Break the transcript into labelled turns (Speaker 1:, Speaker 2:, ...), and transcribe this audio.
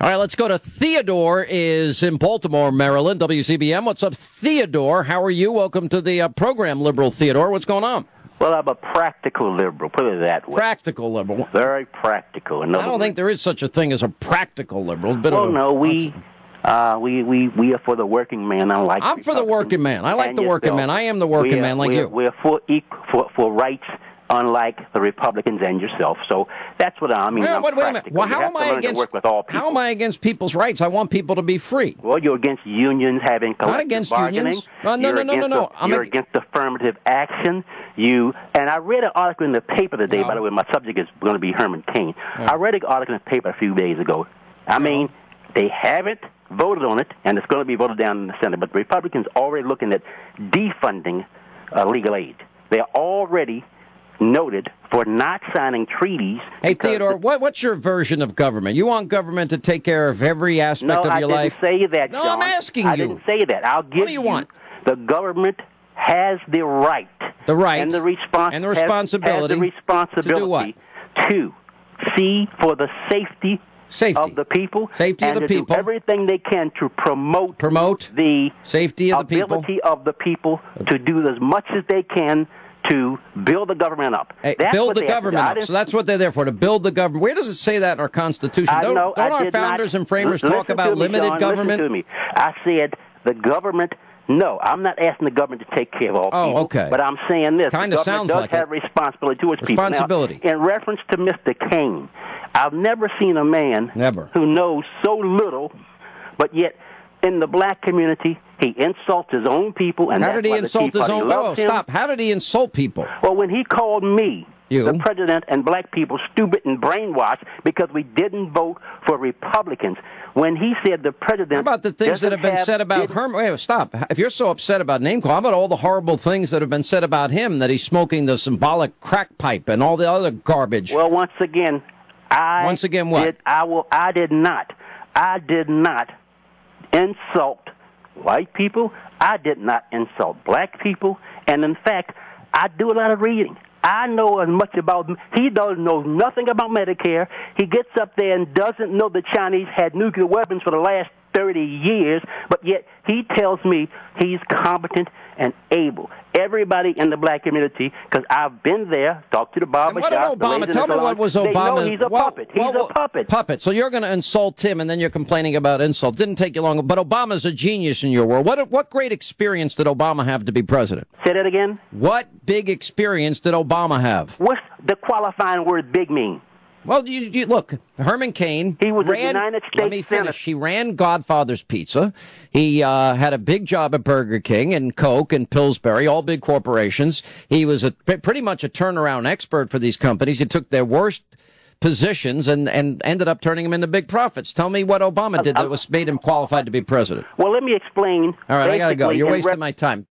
Speaker 1: All right, let's go to Theodore is in Baltimore, Maryland, WCBM. What's up, Theodore? How are you? Welcome to the uh, program, Liberal Theodore. What's going on?
Speaker 2: Well, I'm a practical liberal, put it that way.
Speaker 1: Practical liberal.
Speaker 2: Very practical. In
Speaker 1: I don't think there is such a thing as a practical liberal. A bit
Speaker 2: Well, no, we, uh, we, we, we are for the working man. Unlike
Speaker 1: I'm for the working man. I like the working man. I am the working
Speaker 2: are-
Speaker 1: man like
Speaker 2: we're,
Speaker 1: you.
Speaker 2: We're for, equal, for for rights, unlike the Republicans and yourself. So that's what I mean.
Speaker 1: Well, wait, wait a minute. Well, how am I against?
Speaker 2: work with all people.
Speaker 1: How am I against people's rights? I want people to be free.
Speaker 2: Well, you're against unions having collective Not
Speaker 1: against
Speaker 2: bargaining.
Speaker 1: unions. No, no, no, no, no, no. I'm
Speaker 2: you're
Speaker 1: ag-
Speaker 2: against affirmative action. You and I read an article in the paper today.
Speaker 1: No.
Speaker 2: By the way, my subject is going to be Herman Cain. I read an article in the paper a few days ago. I mean, they haven't voted on it, and it's going to be voted down in the Senate. But the Republicans already looking at defunding uh, legal aid. They're already noted for not signing treaties.
Speaker 1: Hey, Theodore,
Speaker 2: the-
Speaker 1: what, what's your version of government? You want government to take care of every aspect
Speaker 2: no,
Speaker 1: of
Speaker 2: I
Speaker 1: your
Speaker 2: didn't
Speaker 1: life?
Speaker 2: say that.
Speaker 1: No,
Speaker 2: John.
Speaker 1: I'm asking
Speaker 2: I
Speaker 1: you.
Speaker 2: I didn't say that. I'll give What
Speaker 1: do you want?
Speaker 2: The government has the right.
Speaker 1: The right
Speaker 2: and the respons-
Speaker 1: and the responsibility
Speaker 2: has the responsibility to see for the safety
Speaker 1: Safety.
Speaker 2: of the people,
Speaker 1: Safety of
Speaker 2: and
Speaker 1: the
Speaker 2: to do
Speaker 1: people.
Speaker 2: everything they can to promote
Speaker 1: Promote
Speaker 2: the
Speaker 1: safety of the people.
Speaker 2: ability of the people uh, to do as much as they can to build the government up.
Speaker 1: Hey,
Speaker 2: That's
Speaker 1: build
Speaker 2: what
Speaker 1: the
Speaker 2: they have to do.
Speaker 1: government up. So that's what they're there for, to build the government. Where does it say that in our Constitution?
Speaker 2: I
Speaker 1: don't
Speaker 2: know,
Speaker 1: don't our founders
Speaker 2: not,
Speaker 1: and framers talk about
Speaker 2: me,
Speaker 1: limited
Speaker 2: John,
Speaker 1: government?
Speaker 2: Listen to me. I said the government. No, I'm not asking the government to take care of all
Speaker 1: Oh,
Speaker 2: people.
Speaker 1: okay.
Speaker 2: But I'm saying this:
Speaker 1: Kinda
Speaker 2: the
Speaker 1: sounds
Speaker 2: does
Speaker 1: like it.
Speaker 2: have responsibility to its
Speaker 1: Responsibility.
Speaker 2: people. Now, in reference to Mr. Cain, I've never seen a man
Speaker 1: Never.
Speaker 2: who knows so little, but yet in the black community he insults his own people, and
Speaker 1: How did he insult his own? Oh, stop. How did he insult people?
Speaker 2: Well, when he called me,
Speaker 1: You?
Speaker 2: the president, and black people stupid and brainwashed because we didn't vote for Republicans, when he said the president.
Speaker 1: How about the things that have been said about Herman? Wait, stop. If you're so upset about name call, how about all the horrible things that have been said about him, that he's smoking the symbolic crack pipe and all the other garbage?
Speaker 2: Well, once again, I
Speaker 1: Once again, what?
Speaker 2: Did, I will. I did not. I did not insult white people. I did not insult black people, and in fact, I do a lot of reading. I know as much about. He doesn't know nothing about Medicare. He gets up there and doesn't know the Chinese had nuclear weapons for the last 30 years, but yet he tells me he's competent and able. Everybody in the black community, because I've been there, talked to the barber
Speaker 1: what
Speaker 2: shop,
Speaker 1: Obama? Tell me what was
Speaker 2: they
Speaker 1: Obama?
Speaker 2: know he's a
Speaker 1: what-
Speaker 2: puppet. He's
Speaker 1: what-
Speaker 2: a puppet.
Speaker 1: Puppet. So you're going to insult him, and then you're complaining about insult. Didn't take you long, but Obama's a genius in your world. What what great experience did Obama have to be president?
Speaker 2: Say that again.
Speaker 1: What big experience did Obama have?
Speaker 2: What's the qualifying word "big" mean?
Speaker 1: Well, you, you look, Herman Cain.
Speaker 2: He was a
Speaker 1: ran,
Speaker 2: United
Speaker 1: Let
Speaker 2: States
Speaker 1: me
Speaker 2: Senator.
Speaker 1: finish. He ran Godfather's Pizza. He uh, had a big job at Burger King and Coke and Pillsbury, all big corporations. He was a pretty much a turnaround expert for these companies. He took their worst positions and and ended up turning them into big profits. Tell me what Obama did that was made him qualified to be president.
Speaker 2: Well, let me explain.
Speaker 1: All right, I got to go. You're wasting
Speaker 2: rep-
Speaker 1: my time.